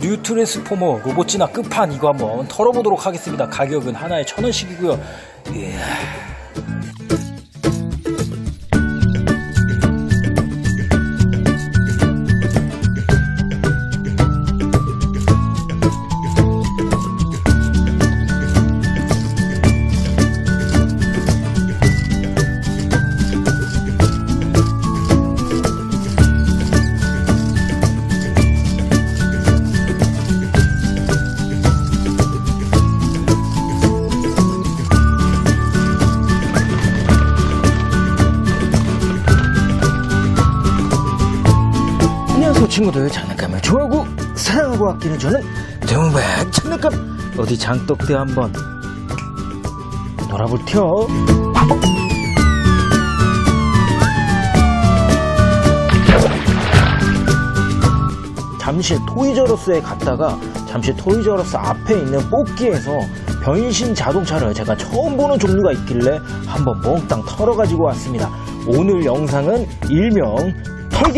뉴 트랜스포머 로봇 진화 끝판 이거 한번 털어보도록 하겠습니다. 가격은 하나에 천 원씩이고요. 이 친구들 장난감을 좋아하고 사랑하고 아끼는 저는 대문백 장난감 어디 장독대 한번 놀아볼 텨 잠시 토이저러스에 갔다가 잠시 토이저러스 앞에 있는 뽑기에서 변신 자동차를 제가 처음 보는 종류가 있길래 한번 몽땅 털어가지고 왔습니다. 오늘 영상은 일명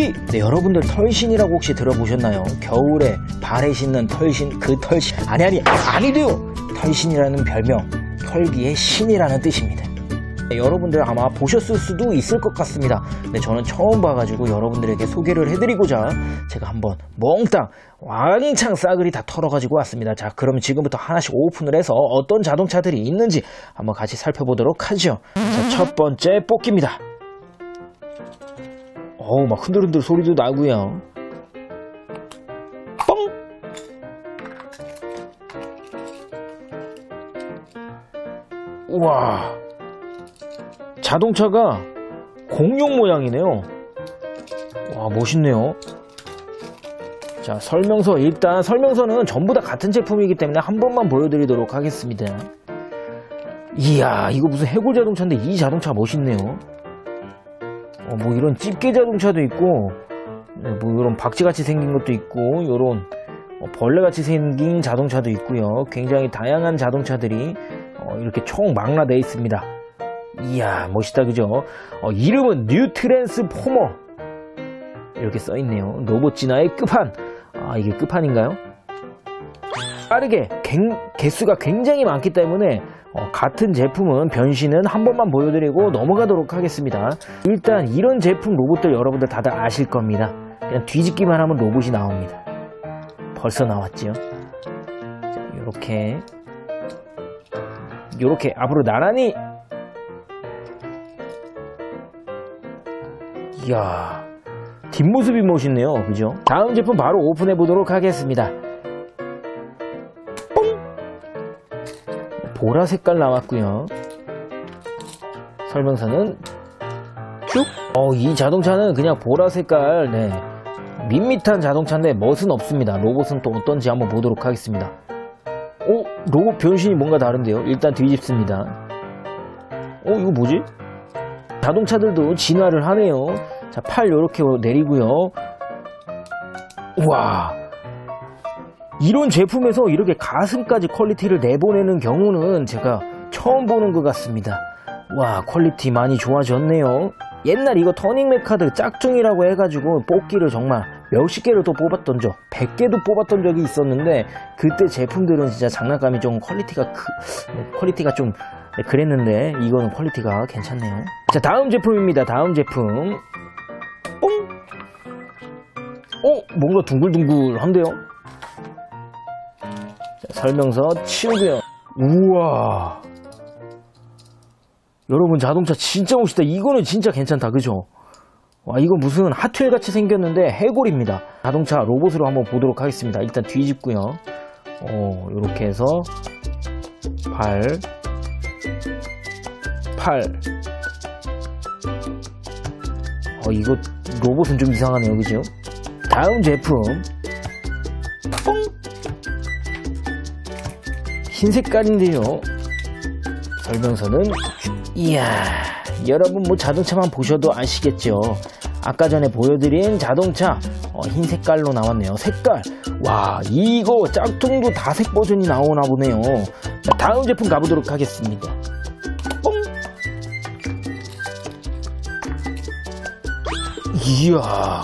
털기! 네, 여러분들 털신이라고 혹시 들어보셨나요? 겨울에 발에 신는 털신, 그 털신. 아니, 아니, 아니돼요! 털신이라는 별명, 털기의 신이라는 뜻입니다. 네, 여러분들 아마 보셨을 수도 있을 것 같습니다. 근데 저는 처음 봐가지고 여러분들에게 소개를 해드리고자 제가 한번 몽땅 왕창 싸그리 다 털어가지고 왔습니다. 자, 그러면 지금부터 하나씩 오픈을 해서 어떤 자동차들이 있는지 한번 같이 살펴보도록 하죠. 자, 첫 번째 뽑기입니다. 어우, 막 흔들흔들 소리도 나고요. 뻥! 우와. 자동차가 공룡 모양이네요. 와, 멋있네요. 자, 설명서. 일단 설명서는 전부 다 같은 제품이기 때문에 한 번만 보여드리도록 하겠습니다. 이야, 이거 무슨 해골 자동차인데 이 자동차 멋있네요. 어, 뭐 이런 집게 자동차도 있고, 네, 뭐 이런 박쥐같이 생긴 것도 있고, 이런 어, 벌레같이 생긴 자동차도 있고요. 굉장히 다양한 자동차들이 어, 이렇게 총 망라되어 있습니다. 이야 멋있다 그죠? 어, 이름은 뉴 트랜스포머 이렇게 써있네요. 로봇 진화의 끝판. 아 이게 끝판인가요? 빠르게 갱- 개수가 굉장히 많기 때문에 어, 같은 제품은 변신은 한 번만 보여드리고 넘어가도록 하겠습니다. 일단 이런 제품 로봇들 여러분들 다들 아실 겁니다. 그냥 뒤집기만 하면 로봇이 나옵니다. 벌써 나왔지요? 자, 요렇게 요렇게 앞으로 나란히 이야 뒷모습이 멋있네요 그죠? 다음 제품 바로 오픈해 보도록 하겠습니다 보라 색깔 나왔고요 설명서는 쭉 어, 이 자동차는 그냥 보라 색깔 네. 밋밋한 자동차인데 멋은 없습니다 로봇은 또 어떤지 한번 보도록 하겠습니다 오 로봇 변신이 뭔가 다른데요 일단 뒤집습니다 어 이거 뭐지? 자동차들도 진화를 하네요. 자, 팔 요렇게 내리고요. 우와. 이런 제품에서 이렇게 가슴까지 quality를 내보내는 경우는 제가 처음 보는 것 같습니다. 와, quality 많이 좋아졌네요. 옛날 이거 터닝 메카드 짝퉁이라고 해가지고 뽑기를 정말 몇십 개를 또 뽑았던 적, 100개도 뽑았던 적이 있었는데 그때 제품들은 진짜 장난감이 좀 quality가 크, quality가 좀 네, 그랬는데 이거는 quality가 괜찮네요. 자 다음 제품입니다. 다음 제품. 뽕. 어 뭔가 둥글둥글한데요. 자, 설명서 치우고요. 우와. 여러분 자동차 진짜 멋있다. 이거는 진짜 괜찮다. 그죠? 와 이거 무슨 핫휠 같이 생겼는데 해골입니다. 자동차 로봇으로 한번 보도록 하겠습니다. 일단 뒤집고요. 어 이렇게 해서 발 팔. 어, 이거 로봇은 좀 이상하네요. 그죠? 다음 제품. 뽕! 흰 색깔인데요. 설명서는 이야 여러분 뭐 자동차만 보셔도 아시겠죠 아까 전에 보여드린 자동차 어, 흰 색깔로 나왔네요 색깔 와 이거 짝퉁도 다색 버전이 나오나 보네요 자, 다음 제품 가보도록 하겠습니다 뽕 이야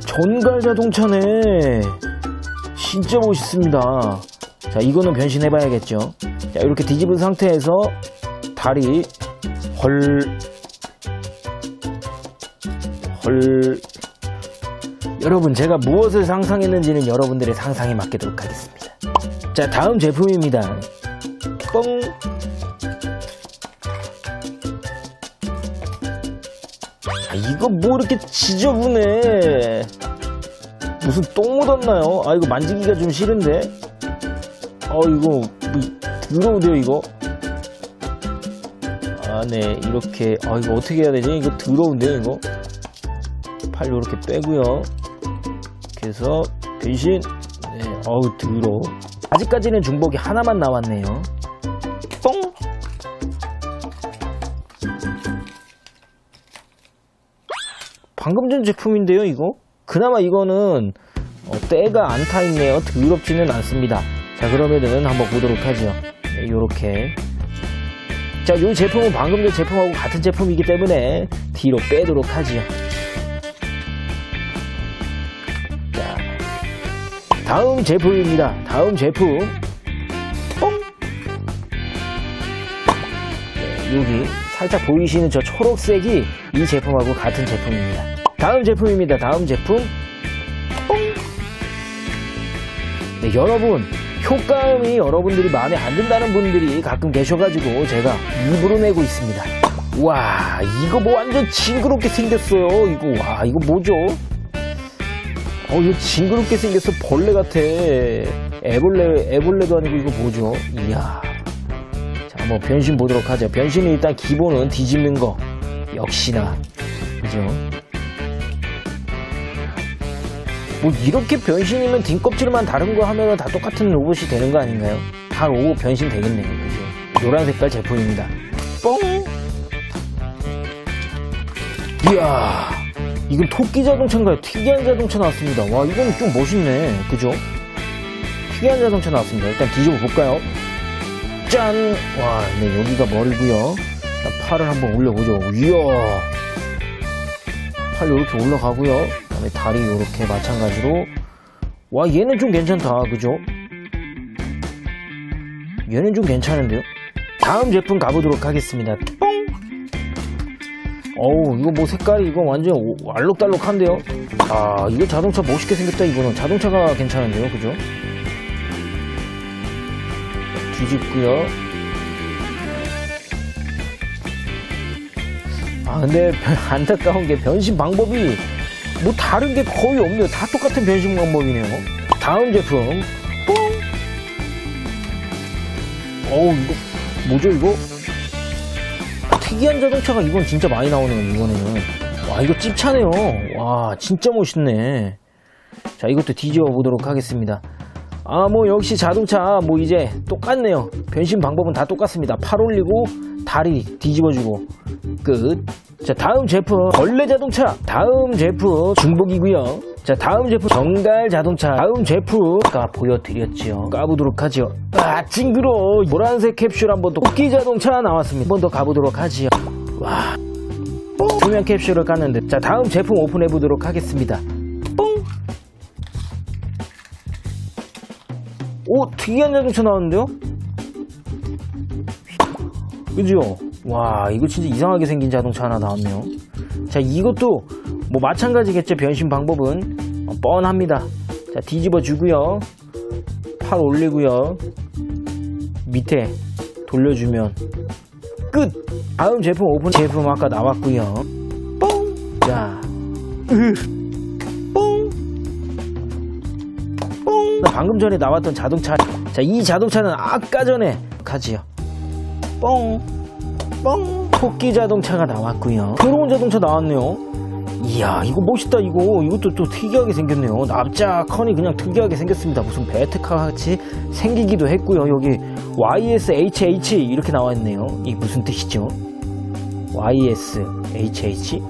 전갈 자동차네. 진짜 멋있습니다. 자, 이거는 변신해 봐야겠죠. 자, 이렇게 뒤집은 상태에서 다리 헐, 헐. 여러분, 제가 무엇을 상상했는지는 여러분들의 상상에 맡기도록 하겠습니다. 자, 다음 제품입니다. 뻥. 아, 이거 뭐 이렇게 지저분해. 무슨 똥 묻었나요? 아, 이거 만지기가 좀 싫은데? 어, 이거, 뭐, 더러운데요, 이거? 아, 네, 이렇게. 아, 이거 어떻게 해야 되지? 이거 더러운데요, 이거? 팔 요렇게 빼고요 이렇게 해서, 변신. 네, 어우, 더러워. 아직까지는 중복이 하나만 나왔네요. 뽕! 방금 전 제품인데요, 이거? 그나마 이거는 어, 때가 안 타 있네요. 더럽지는 않습니다. 자, 그러면은 한번 보도록 하죠. 네, 요렇게. 자, 이 제품은 방금 전 제품하고 같은 제품이기 때문에 뒤로 빼도록 하지요. 자, 다음 제품입니다. 다음 제품. 뽕! 네, 여기 살짝 보이시는 저 초록색이 이 제품하고 같은 제품입니다. 다음 제품입니다. 다음 제품. 뽕! 네, 여러분, 효과음이 여러분들이 마음에 안 든다는 분들이 가끔 계셔가지고 제가 입으로 내고 있습니다. 와, 이거 뭐 완전 징그럽게 생겼어요. 이거, 와, 이거 뭐죠? 어, 이거 징그럽게 생겼어. 벌레 같아. 애벌레, 애벌레도 아니고 이거 뭐죠? 이야. 자, 한번 변신 보도록 하죠. 변신은 일단 기본은 뒤집는 거. 역시나. 그죠? 뭐 이렇게 변신이면 뒷껍질만 다른 거 하면 다 똑같은 로봇이 되는 거 아닌가요? 다 로봇 변신 되겠네요. 그죠? 노란 색깔 제품입니다. 뽕! 이야, 이건 토끼 자동차인가요? 특이한 자동차 나왔습니다. 와, 이건 좀 멋있네. 그죠? 특이한 자동차 나왔습니다. 일단 뒤집어 볼까요? 짠! 와, 네, 여기가 머리고요 자, 팔을 한번 올려보죠. 이야! 팔 이렇게 올라가고요. 그다음에 다리 이렇게 마찬가지로. 와, 얘는 좀 괜찮다. 그죠? 얘는 좀 괜찮은데요? 다음 제품 가보도록 하겠습니다. 뽕! 어우, 이거 뭐 색깔이 이거 완전 오- 알록달록한데요? 아, 이거 자동차 멋있게 생겼다, 이거는. 자동차가 괜찮은데요? 그죠? 뒤집고요. 아, 근데 변- 안타까운 게 변신 방법이 뭐 다른 게 거의 없네요. 다 똑같은 변신 방법이네요. 다음 제품. 뽕! 어우, 이거, 뭐죠, 이거? 특이한 자동차가 이건 진짜 많이 나오네요, 이번에는. 와, 이거 찝차네요. 와, 진짜 멋있네. 자, 이것도 뒤집어 보도록 하겠습니다. 아, 뭐, 역시 자동차, 뭐, 이제 똑같네요. 변신 방법은 다 똑같습니다. 팔 올리고, 다리 뒤집어주고, 끝. 자, 다음 제품, 벌레 자동차. 다음 제품, 중복이고요 자, 다음 제품, 정갈 자동차. 다음 제품, 아까 보여드렸죠. 까보도록 하죠. 아, 징그러. 노란색 캡슐 한번 더. 토끼 자동차 나왔습니다. 한 번 더 가보도록 하지요. 와. 뽕. 투명 캡슐을 깠는데. 자, 다음 제품 오픈해 보도록 하겠습니다. 뽕. 오, 특이한 자동차 나왔는데요? 그죠? 와, 이거 진짜 이상하게 생긴 자동차 하나 나왔네요. 자, 이것도 뭐 마찬가지겠죠. 변신 방법은 어, 뻔합니다. 자, 뒤집어 주고요. 팔 올리고요. 밑에 돌려주면 끝! 다음 제품 오픈 제품 아까 나왔고요. 뽕! 자, 으, 뽕! 뽕! 방금 전에 나왔던 자동차. 자, 이 자동차는 아까 전에 가지요. 뽕! 뻥 토끼 자동차가 나왔고요. 새로운 자동차 나왔네요. 이야 이거 멋있다 이거. 이것도 또 특이하게 생겼네요. 납작하니 그냥 특이하게 생겼습니다. 무슨 베테카 같이 생기기도 했고요. 여기 YSHH 이렇게 나와 있네요. 이게 무슨 뜻이죠? YSHH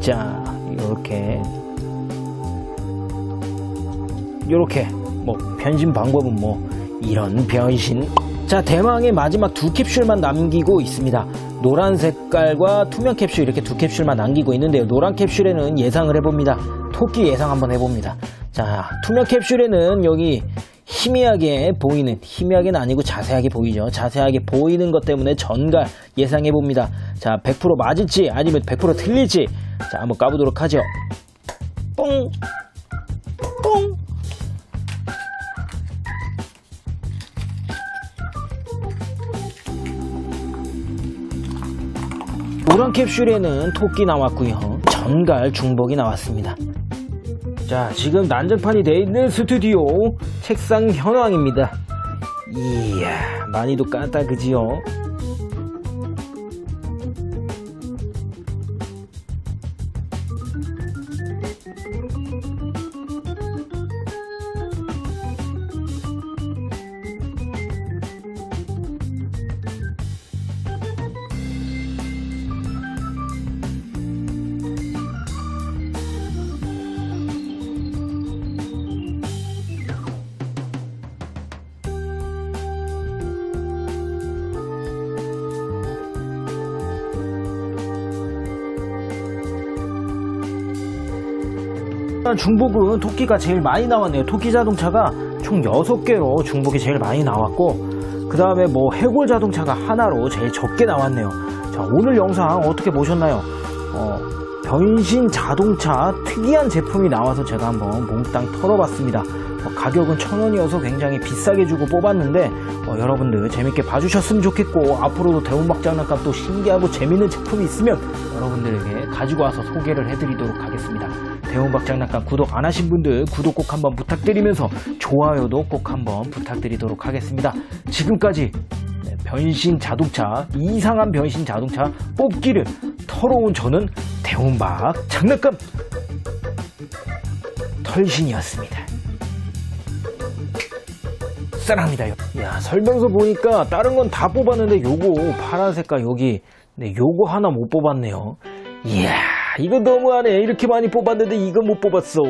자 이렇게. 이렇게. 뭐 변신 방법은 뭐 이런 변신 자 대망의 마지막 두 캡슐만 남기고 있습니다 노란 색깔과 투명 캡슐 이렇게 두 캡슐만 남기고 있는데요. 노란 캡슐에는 예상을 해봅니다. 토끼 예상 한번 해봅니다. 자, 투명 캡슐에는 여기 희미하게 보이는, 희미하게는 아니고 자세하게 보이죠. 자세하게 보이는 것 때문에 전갈 예상해 봅니다. 자, 100% 맞을지 아니면 100% 틀릴지. 자, 한번 까보도록 하죠. 뽕! 뽕! 노란 캡슐에는 토끼 나왔고요. 전갈 중복이 나왔습니다. 자, 지금 난장판이 되어 있는 스튜디오 책상 현황입니다. 이야, 많이도 깠다 그지요? 중복은 토끼가 제일 많이 나왔네요. 토끼 자동차가 총 6개로 중복이 제일 많이 나왔고 그 다음에 뭐 해골 자동차가 하나로 제일 적게 나왔네요. 자 오늘 영상 어떻게 보셨나요? 어, 변신 자동차 특이한 제품이 나와서 제가 한번 몽땅 털어봤습니다. 어, 가격은 천원이어서 굉장히 비싸게 주고 뽑았는데 어, 여러분들 재밌게 봐주셨으면 좋겠고 앞으로도 대운막 장난감 또 신기하고 재밌는 제품이 있으면 여러분들에게 가지고 와서 소개를 해드리도록 하겠습니다. 대운박 장난감 구독 안 하신 분들 구독 꼭 한번 부탁드리면서 좋아요도 꼭 한번 부탁드리도록 하겠습니다. 지금까지 네, 변신 자동차 이상한 변신 자동차 뽑기를 털어온 저는 대운박 장난감 털신이었습니다. 사랑합니다. 야 설명서 보니까 다른 건 다 뽑았는데 요거 파란 색깔 여기 네 요거 하나 못 뽑았네요. 이야 이거 너무하네. 이렇게 많이 뽑았는데 이거 못 뽑았어